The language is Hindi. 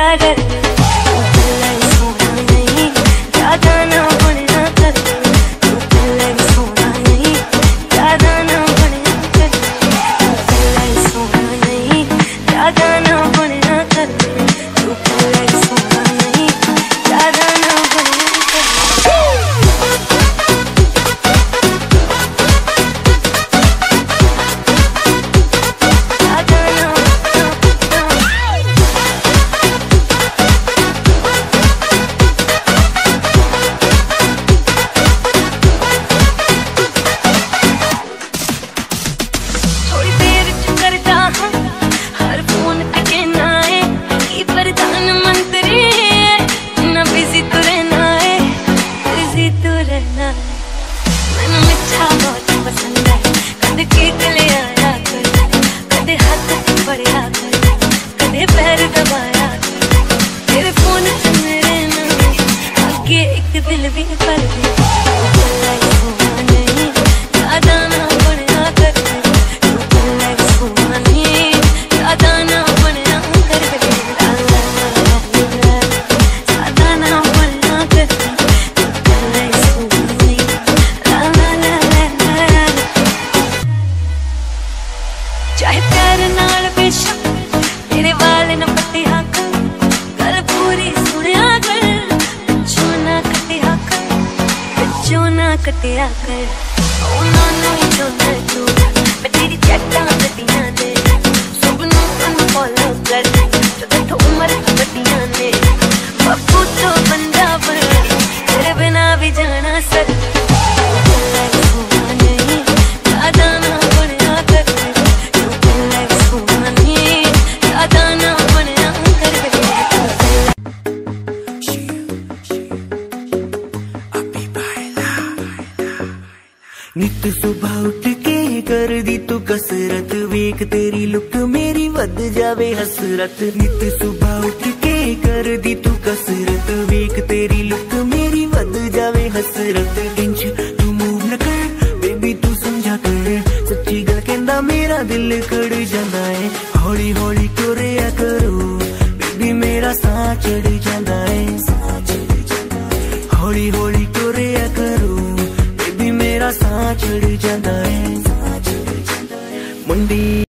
कर प्रधानमंत्री ना बिज़ी तू रहना है, बिज़ी तू रहना है। मैनू मिठा बहुत पसंद है, कदे केक ले आया कर कदे हाथ फड़िया कर कदे पैर दबाया कर तेरे फ़ोन च मेरे नाम आगे एक दिल भी कर दे। ही नहीं, ज़्यादा ना जो ना कटिया कर ओ ना नहीं जो ना तू। मैं तेरी चट्टान नित सुबह उठ के कर दी तू कसरत। वेख तेरी लुक मेरी बद जावे हसरत। नित सुबह उठ के कर दी तू कसरत। वेख तेरी लुक मेरी बद जावे हसरत। इंच तू मूव न कर बेबी तू समझा कर। सच्ची गल केंदा मेरा दिल कड़ जाना है। हौली हौली कोरिया करो बेबी मेरा साह चढ़ जाना सा चढ़ जाता है मुंडी